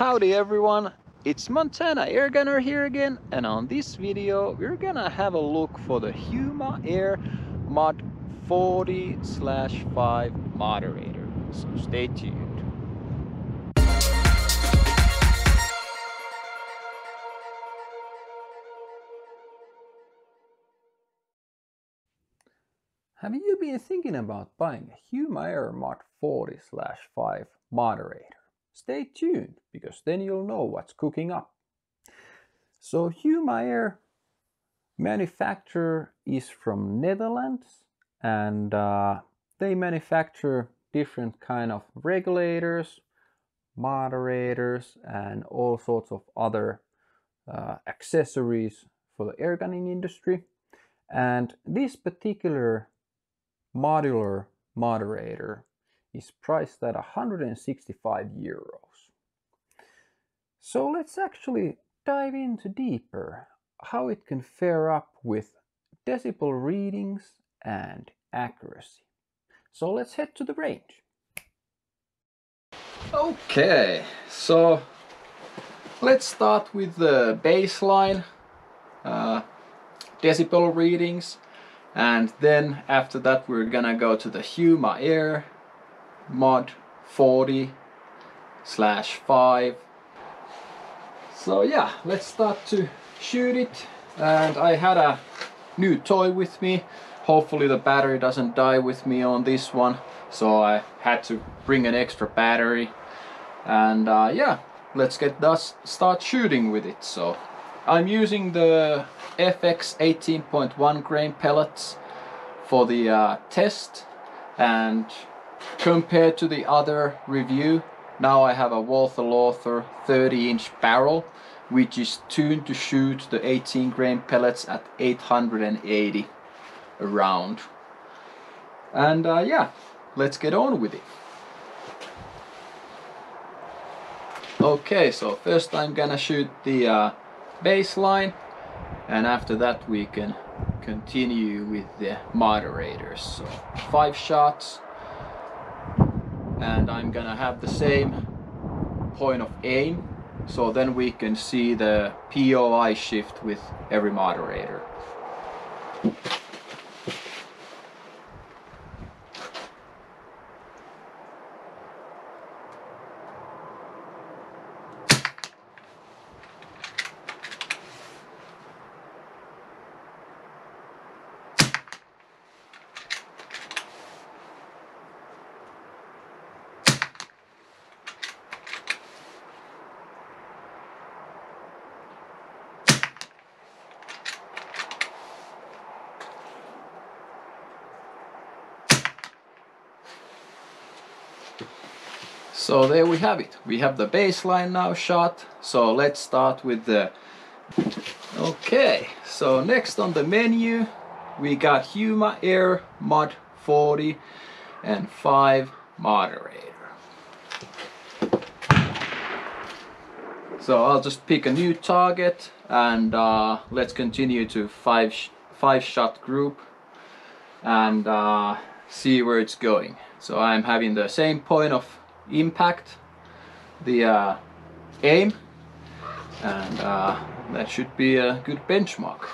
Howdy everyone, it's Montana Air Gunner here again and on this video we're gonna have a look for the Huma Air Mod 40 5 moderator, so stay tuned. Have you been thinking about buying a Huma Air Mod 40 5 moderator? Stay tuned because then you'll know what's cooking up. So Huma Air manufacturer is from Netherlands and uh, they manufacture different kind of regulators, moderators and all sorts of other uh, accessories for the air gunning industry. And this particular modular moderator is priced at 165 euros. So let's actually dive into deeper how it can fare up with decibel readings and accuracy. So let's head to the range. Okay, so let's start with the baseline uh, decibel readings and then after that we're gonna go to the Huma Air mod 40 slash 5 so yeah let's start to shoot it. And I had a new toy with me. Hopefully the battery doesn't die with me on this one. So I had to bring an extra battery. And uh, yeah let's get thus start shooting with it. So I'm using the FX 18.1 grain pellets for the uh, test. And compared to the other review now I have a Walther Lothar 30 inch barrel which is tuned to shoot the 18 grain pellets at 880 around and uh, yeah let's get on with it. Okay so first I'm gonna shoot the uh, baseline and after that we can continue with the moderators so five shots and I'm gonna have the same point of aim so then we can see the POI shift with every moderator. So there we have it. We have the baseline now shot. So let's start with the... Okay, so next on the menu we got Huma Air Mod 40 and 5 moderator. So I'll just pick a new target and uh, let's continue to 5 sh five shot group and uh, see where it's going. So I'm having the same point of impact, the uh, aim, and uh, that should be a good benchmark.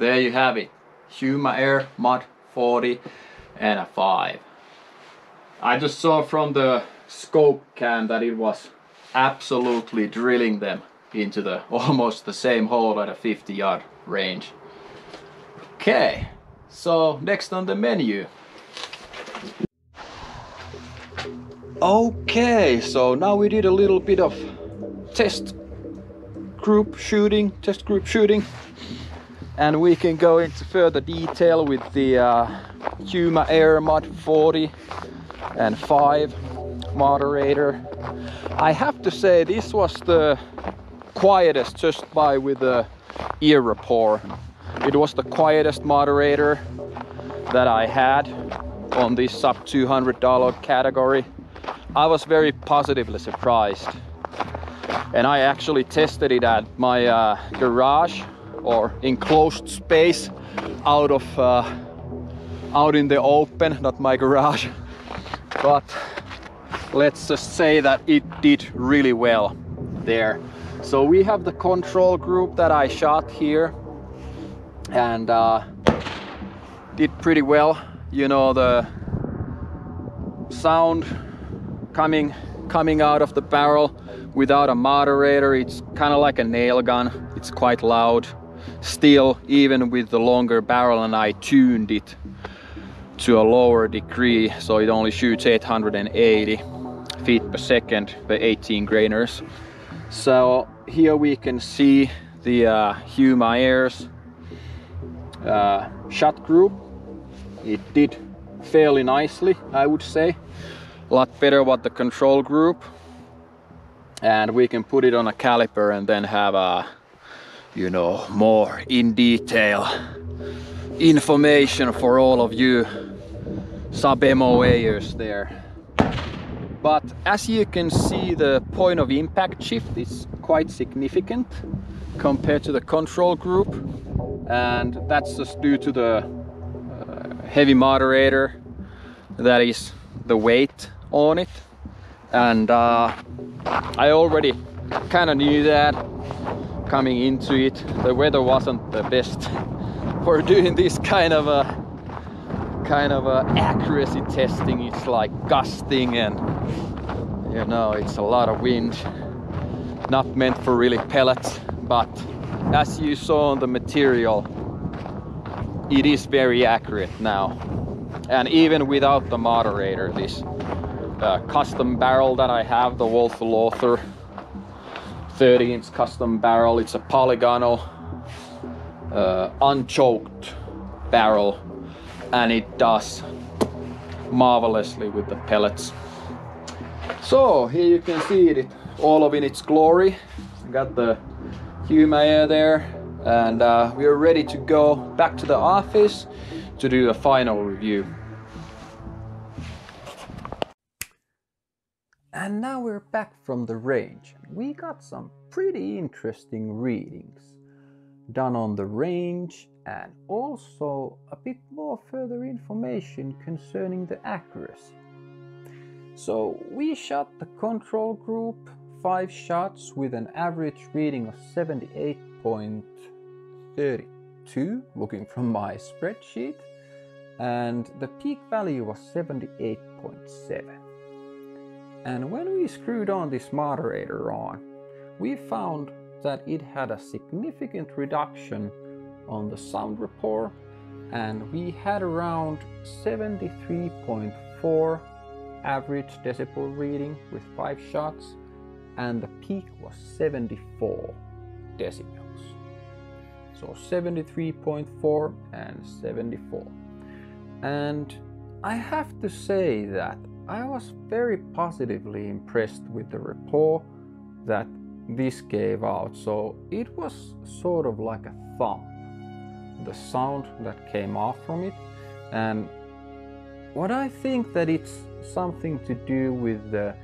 There you have it. Huma Air Mod 40 and a 5. I just saw from the scope cam that it was absolutely drilling them into the almost the same hole at a 50 yard range. Okay, so next on the menu Okay, so now we did a little bit of test group shooting, test group shooting, and we can go into further detail with the uh, Huma Air Mod 40 and 5 moderator. I have to say this was the quietest just by with the ear rapport. It was the quietest moderator that I had on this sub $200 category. I was very positively surprised. And I actually tested it at my uh, garage or enclosed space out of uh, out in the open, not my garage. But let's just say that it did really well there. So we have the control group that I shot here and uh, did pretty well. You know, the sound coming coming out of the barrel without a moderator, it's kind of like a nail gun. It's quite loud. Still, even with the longer barrel and I tuned it to a lower degree, so it only shoots 880 feet per second by 18 grainers. So here we can see the uh, Airs uh, shot group. It did fairly nicely, I would say. A lot better what the control group. And we can put it on a caliper and then have a, you know, more in detail information for all of you sub MOAers there. But as you can see, the point of impact shift is quite significant compared to the control group. And that's just due to the uh, heavy moderator that is the weight on it. And uh, I already kind of knew that coming into it. The weather wasn't the best for doing this kind of a kind of a accuracy testing. It's like gusting and you know it's a lot of wind. Not meant for really pellets, but as you saw on the material, it is very accurate now. And even without the moderator, this uh, custom barrel that I have, the Wolf Lothar 30 inch custom barrel, it's a polygonal, uh, unchoked barrel and it does marvelously with the pellets. So here you can see it all of in its glory. Got the Huma Air there and uh, we are ready to go back to the office to do a final review. And now we're back from the range. We got some pretty interesting readings done on the range and also a bit more further information concerning the accuracy. So we shot the control group 5 shots with an average reading of 78.32 looking from my spreadsheet and the peak value was 78.7. And when we screwed on this moderator on, we found that it had a significant reduction on the sound rapport and we had around 73.4 average decibel reading with 5 shots and the peak was 74 decibels. So 73.4 and 74. And I have to say that I was very positively impressed with the rapport that this gave out. So it was sort of like a thump, the sound that came off from it. And what I think that it's something to do with the,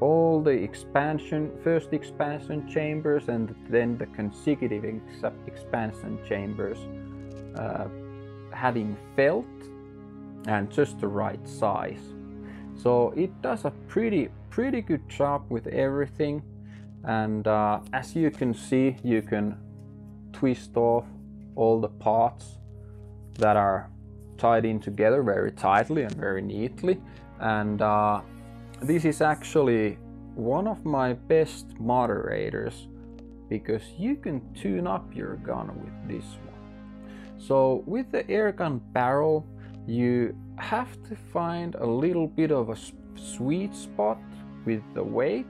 all the expansion, first expansion chambers and then the consecutive ex expansion chambers uh, having felt and just the right size. So it does a pretty, pretty good job with everything. And uh, as you can see you can twist off all the parts that are tied in together very tightly and very neatly. And uh, this is actually one of my best moderators because you can tune up your gun with this one. So with the airgun barrel you have to find a little bit of a sweet spot with the weight.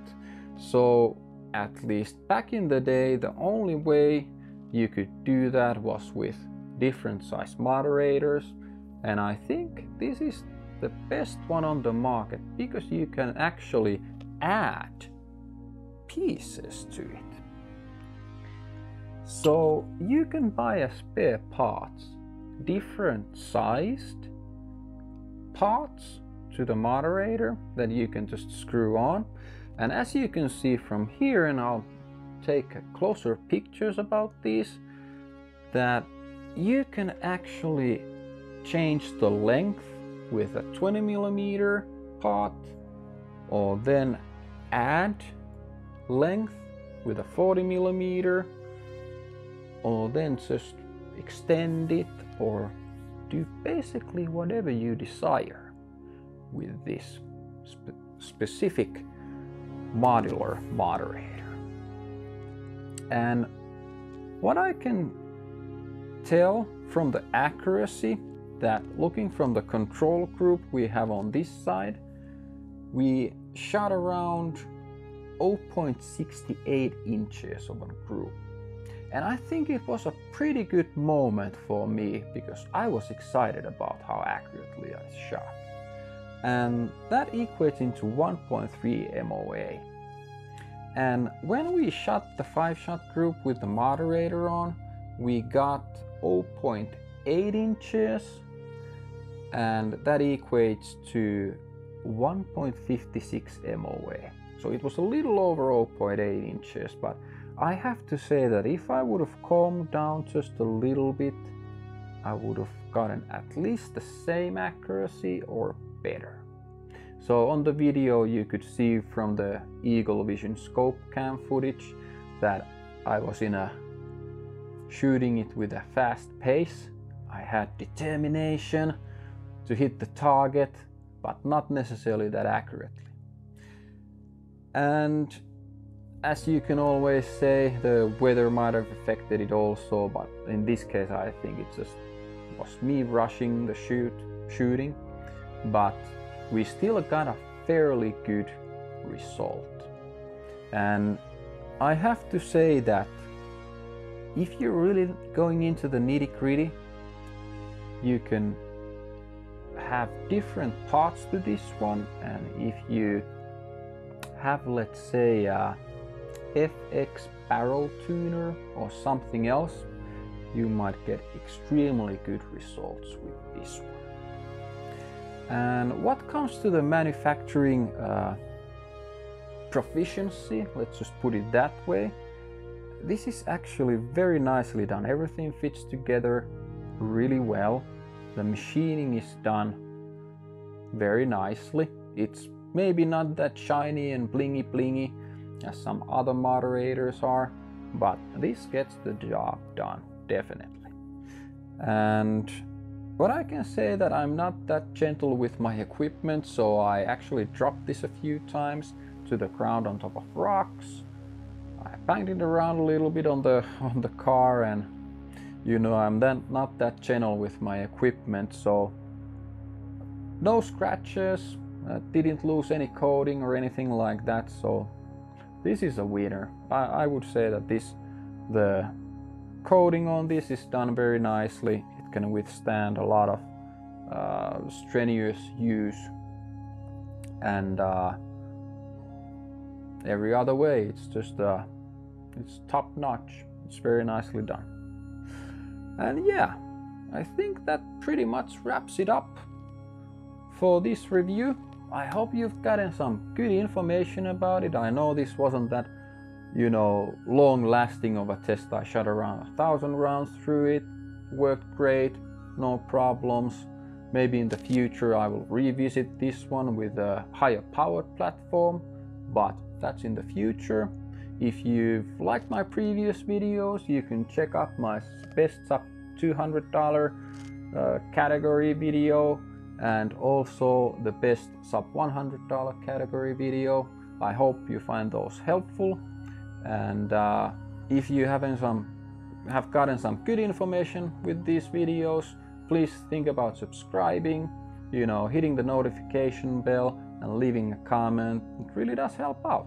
So at least back in the day, the only way you could do that was with different size moderators. And I think this is the best one on the market because you can actually add pieces to it. So you can buy a spare parts, different sized parts to the moderator that you can just screw on. And as you can see from here, and I'll take closer pictures about these, that you can actually change the length with a 20 millimeter part or then add length with a 40 millimeter or then just extend it or do basically whatever you desire with this spe specific modular moderator. And what I can tell from the accuracy that looking from the control group we have on this side, we shot around 0.68 inches of a group. And I think it was a pretty good moment for me because I was excited about how accurately I shot. And that equates into 1.3 MOA. And when we shot the 5 shot group with the moderator on, we got 0.8 inches and that equates to 1.56 MOA. So it was a little over 0.8 inches, but I have to say that if I would have calmed down just a little bit, I would have gotten at least the same accuracy or better. So on the video you could see from the Eagle Vision scope cam footage that I was in a shooting it with a fast pace. I had determination to hit the target, but not necessarily that accurately. And as you can always say, the weather might have affected it also, but in this case I think it just was me rushing the shoot shooting, but we still got a fairly good result. And I have to say that if you're really going into the nitty gritty, you can have different parts to this one and if you have let's say a FX barrel tuner or something else you might get extremely good results with this one. And what comes to the manufacturing uh, proficiency, let's just put it that way, this is actually very nicely done. Everything fits together really well. The machining is done very nicely. It's maybe not that shiny and blingy blingy as some other moderators are, but this gets the job done, definitely. And what I can say that I'm not that gentle with my equipment, so I actually dropped this a few times to the ground on top of rocks. I banged it around a little bit on the on the car and you know I'm then not that gentle with my equipment so no scratches uh, didn't lose any coating or anything like that so this is a winner. I, I would say that this the coating on this is done very nicely. It can withstand a lot of uh, strenuous use. And uh, every other way it's just uh, it's top notch. It's very nicely done. And yeah, I think that pretty much wraps it up for this review. I hope you've gotten some good information about it. I know this wasn't that, you know, long lasting of a test. I shot around a thousand rounds through it, worked great, no problems. Maybe in the future I will revisit this one with a higher powered platform, but that's in the future. If you've liked my previous videos, you can check out my best sub $200 uh, category video and also the best sub $100 category video. I hope you find those helpful and uh, if you haven't some have gotten some good information with these videos please think about subscribing you know hitting the notification bell and leaving a comment. It really does help out.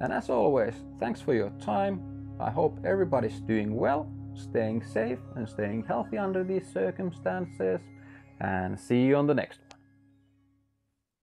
And as always, thanks for your time. I hope everybody's doing well, staying safe, and staying healthy under these circumstances. And see you on the next